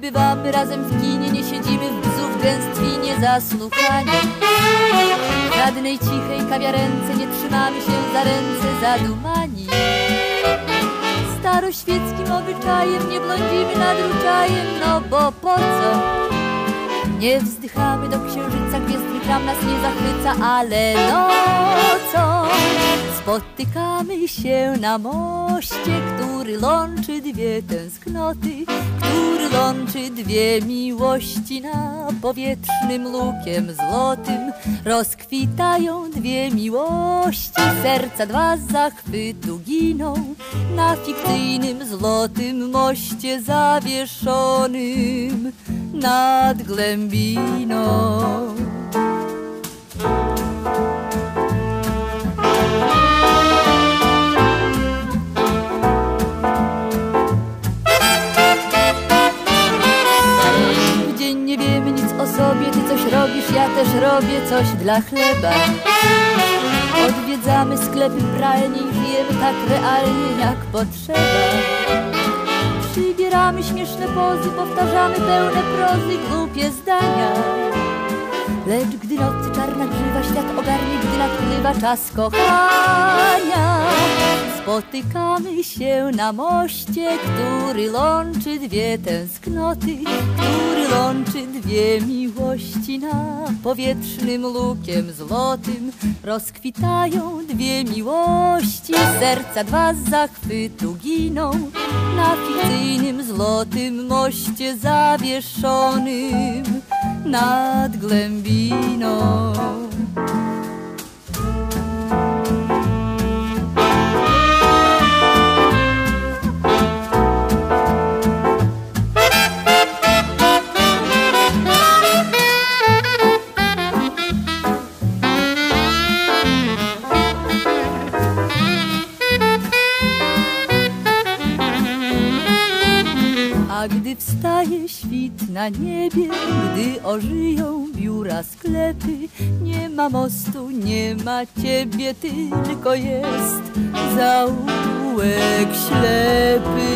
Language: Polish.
siedzimy razem w kinie, nie siedzimy w bzu w gęstwinie zasłuchani. W żadnej cichej kawiarence nie trzymamy się za ręce zadumani. Staroświeckim obyczajem nie blądzimy nad ruczajem, no bo po co? Nie wzdychamy do księżyca, gwiezdny kram nas nie zachwyca, ale nocą spotykamy się na moście, który łączy dwie tęsknoty, który łączy dwie miłości na powietrznym lukiem złotym. Rozkwitają dwie miłości, serca dwa z zachwytu giną na fikcyjnym złotym moście zawieszonym nad głębiną. Coś robisz, ja też robię coś dla chleba. Odwiedzamy sklepy pralnie i żyjemy tak realnie jak potrzeba. Przybieramy śmieszne pozy, powtarzamy pełne prozy, głupie zdania. Lecz gdy nocy czarna grzywa, świat ogarnie, gdy nadpływa czas kochania. Spotykamy się na moście, który łączy dwie tęsknoty, który łączy dwie miłości na powietrznym lukiem złotym. Rozkwitają dwie miłości, serca dwa z zachwytu giną na fikcyjnym złotym moście zawieszonym nad głębiną. Świt na niebie, gdy ożyją biura, sklepy, nie ma mostu, nie ma ciebie, tylko jest zaułek ślepy.